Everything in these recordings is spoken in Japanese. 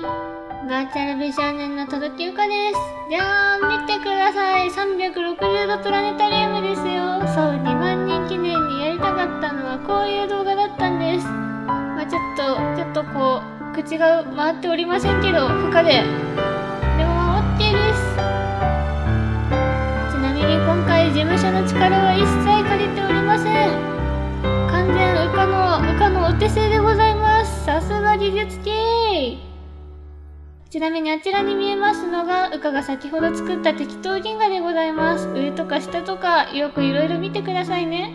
バーチャル美少年の届きゆかです。じゃーん、見てください。360度プラネタリウムですよ。そう、2万人記念にやりたかったのはこういう動画だったんです。まあちょっと、ちょっとこう、口が回っておりませんけど、負荷で。でも、OK です。ちなみに今回事務所の力は一切借りておりません。完全ウカの、ウカのお手製でございます。さすが技術系ちなみにあちらに見えますのが、ウカが先ほど作った適当銀河でございます。上とか下とか、よくいろいろ見てくださいね。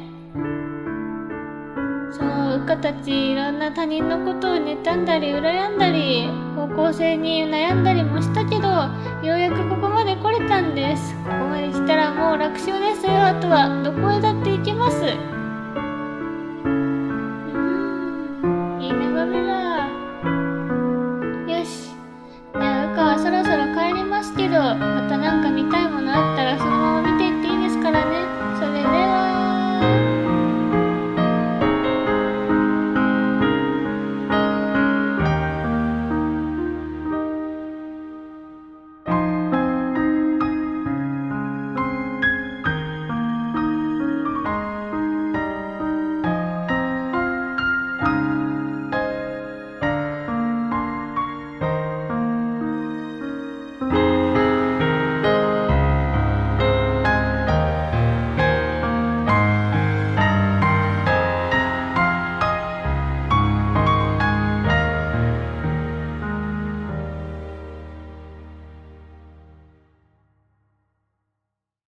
そう、ウカたちいろんな他人のことを妬んだり羨んだり、方向性に悩んだりもしたけど、ようやくここまで来れたんです。ここまで来たらもう楽勝ですよ。あとはどこへだって行けます。うーん、いい眺めだ。なんか見たいもの